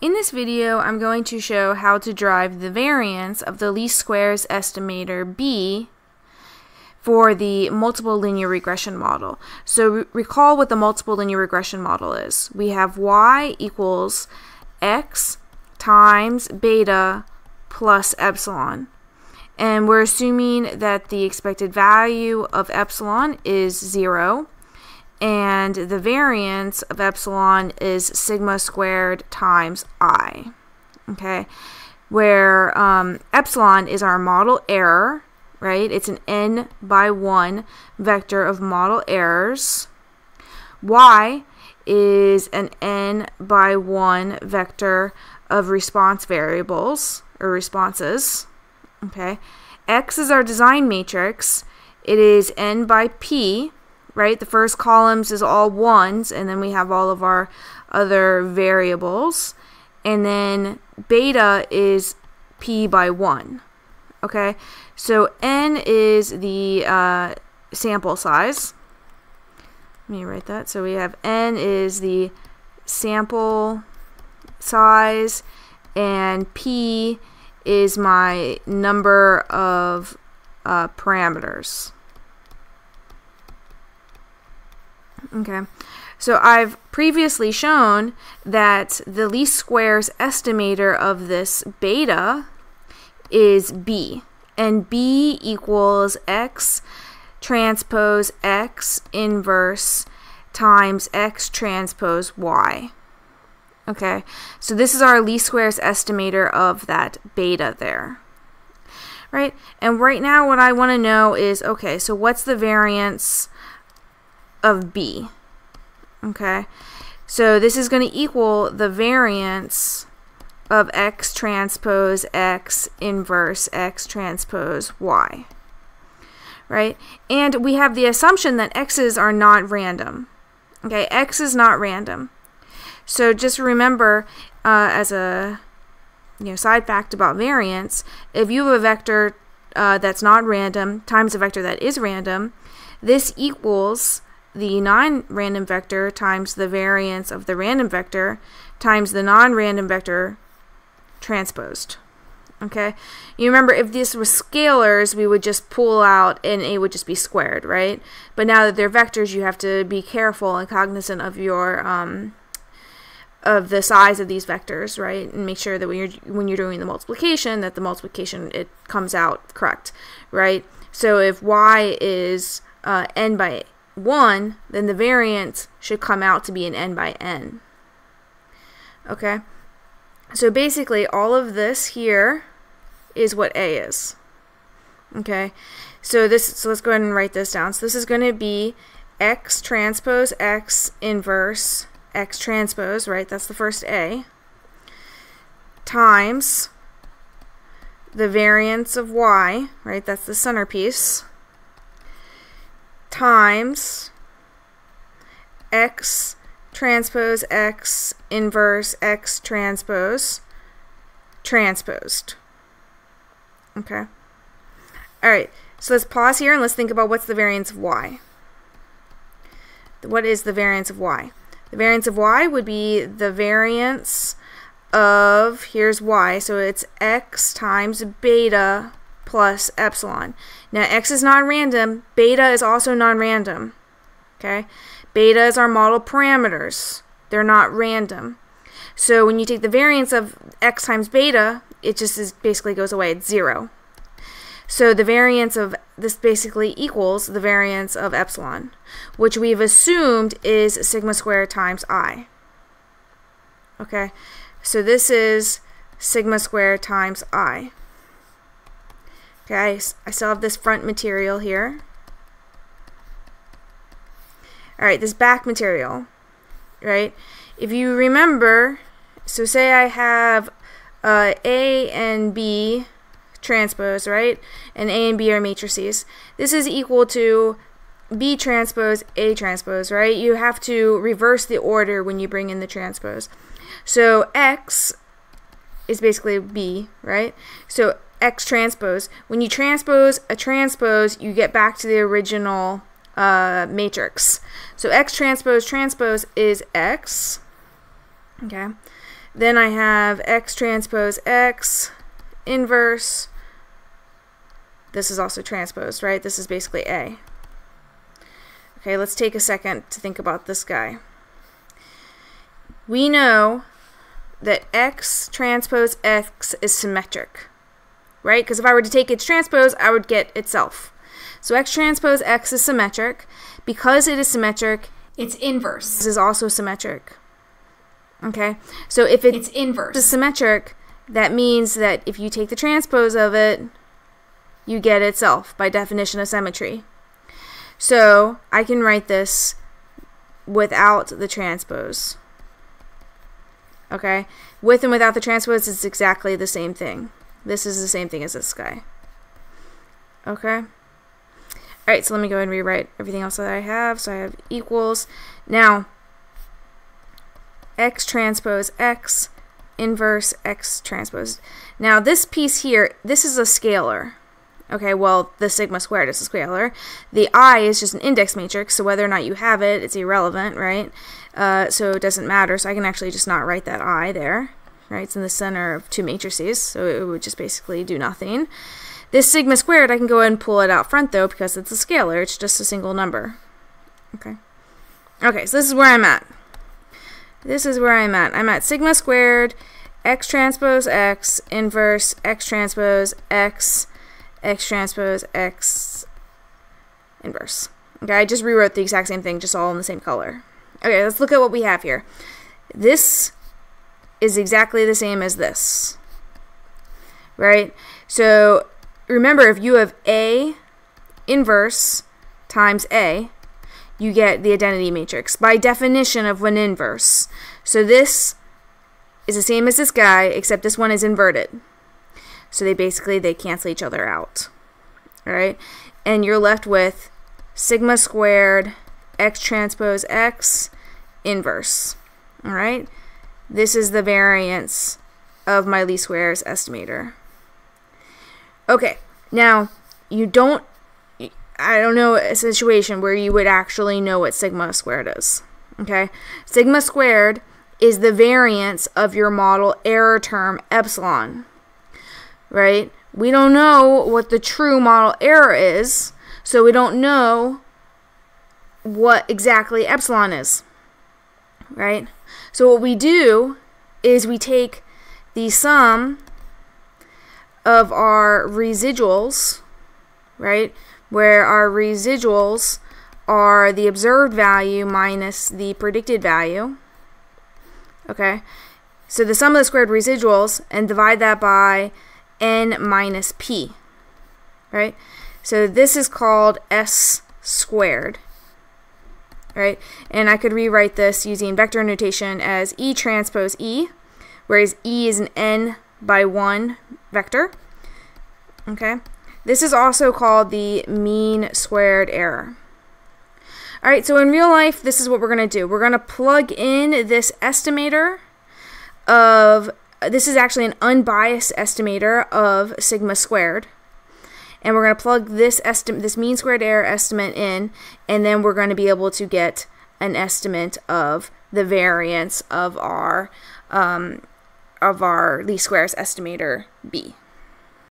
In this video, I'm going to show how to drive the variance of the least squares estimator B for the multiple linear regression model. So re recall what the multiple linear regression model is. We have y equals x times beta plus epsilon. And we're assuming that the expected value of epsilon is 0 and the variance of epsilon is sigma squared times i. Okay, where um, epsilon is our model error, right? It's an n by 1 vector of model errors. y is an n by 1 vector of response variables or responses. Okay, x is our design matrix. It is n by p right? The first columns is all ones, and then we have all of our other variables. And then beta is p by 1. Okay, so n is the uh, sample size. Let me write that. So we have n is the sample size, and p is my number of uh, parameters. Okay. So I've previously shown that the least squares estimator of this beta is b. And b equals x transpose x inverse times x transpose y. Okay, so this is our least squares estimator of that beta there. Right, and right now what I want to know is, okay, so what's the variance of B. Okay, so this is going to equal the variance of x transpose x inverse x transpose y. Right? And we have the assumption that x's are not random. Okay, x is not random. So just remember uh, as a you know side fact about variance, if you have a vector uh, that's not random times a vector that is random, this equals the non-random vector times the variance of the random vector times the non-random vector transposed. Okay, you remember if this was scalars, we would just pull out and it would just be squared, right? But now that they're vectors, you have to be careful and cognizant of your um, of the size of these vectors, right? And make sure that when you're when you're doing the multiplication, that the multiplication it comes out correct, right? So if y is uh, n by 1, then the variance should come out to be an n by n. Okay? So basically, all of this here is what A is. Okay? So this so let's go ahead and write this down. So this is going to be x transpose x inverse x transpose, right? That's the first A times the variance of y, right? That's the centerpiece times x transpose x inverse x transpose transposed. Okay. All right. So let's pause here and let's think about what's the variance of y. What is the variance of y? The variance of y would be the variance of, here's y, so it's x times beta plus epsilon. Now x is non-random, beta is also non-random. Okay? Beta is our model parameters. They're not random. So when you take the variance of x times beta, it just is basically goes away. It's zero. So the variance of this basically equals the variance of epsilon, which we've assumed is sigma squared times i. Okay, so this is sigma squared times i. Okay, I still have this front material here. Alright, this back material, right? If you remember, so say I have uh, A and B transpose, right? And A and B are matrices. This is equal to B transpose A transpose, right? You have to reverse the order when you bring in the transpose. So X is basically B, right? So X transpose. When you transpose a transpose, you get back to the original uh, matrix. So X transpose transpose is X. Okay. Then I have x transpose x inverse. This is also transposed, right? This is basically A. Okay, let's take a second to think about this guy. We know that x transpose x is symmetric, right? Because if I were to take its transpose, I would get itself. So x transpose x is symmetric. Because it is symmetric, its inverse this is also symmetric. Okay, so if it it's inverse is symmetric, that means that if you take the transpose of it, you get itself by definition of symmetry. So I can write this without the transpose. Okay, with and without the transpose, it's exactly the same thing. This is the same thing as this guy. Okay. Alright, so let me go ahead and rewrite everything else that I have. So I have equals. Now, x transpose x inverse x transpose. Now this piece here, this is a scalar. Okay, well, the sigma squared is a scalar. The i is just an index matrix, so whether or not you have it, it's irrelevant, right? Uh, so it doesn't matter, so I can actually just not write that i there, right? It's in the center of two matrices, so it would just basically do nothing. This sigma squared, I can go ahead and pull it out front, though, because it's a scalar. It's just a single number. Okay. Okay, so this is where I'm at. This is where I'm at. I'm at sigma squared, x transpose x, inverse x transpose x, x transpose x, inverse. Okay, I just rewrote the exact same thing, just all in the same color. Okay, let's look at what we have here. This is exactly the same as this. Right? So remember, if you have A inverse times A, you get the identity matrix by definition of an inverse. So this is the same as this guy, except this one is inverted. So they basically they cancel each other out. Right? And you're left with sigma squared x transpose x inverse. All right? This is the variance of my least squares estimator. Okay, now you don't, I don't know a situation where you would actually know what sigma squared is. Okay, sigma squared is the variance of your model error term epsilon, right? We don't know what the true model error is, so we don't know what exactly epsilon is, right? So what we do is we take the sum of our residuals, right? Where our residuals are the observed value minus the predicted value. Okay? So the sum of the squared residuals and divide that by n minus p. Right? So this is called s squared. Right? And I could rewrite this using vector notation as e transpose e, whereas e is an n by 1 vector. Okay? This is also called the mean squared error. Alright, so in real life, this is what we're going to do. We're going to plug in this estimator of, this is actually an unbiased estimator of sigma squared. And we're going to plug this estimate, this mean squared error estimate in, and then we're going to be able to get an estimate of the variance of our um, of our least squares estimator B.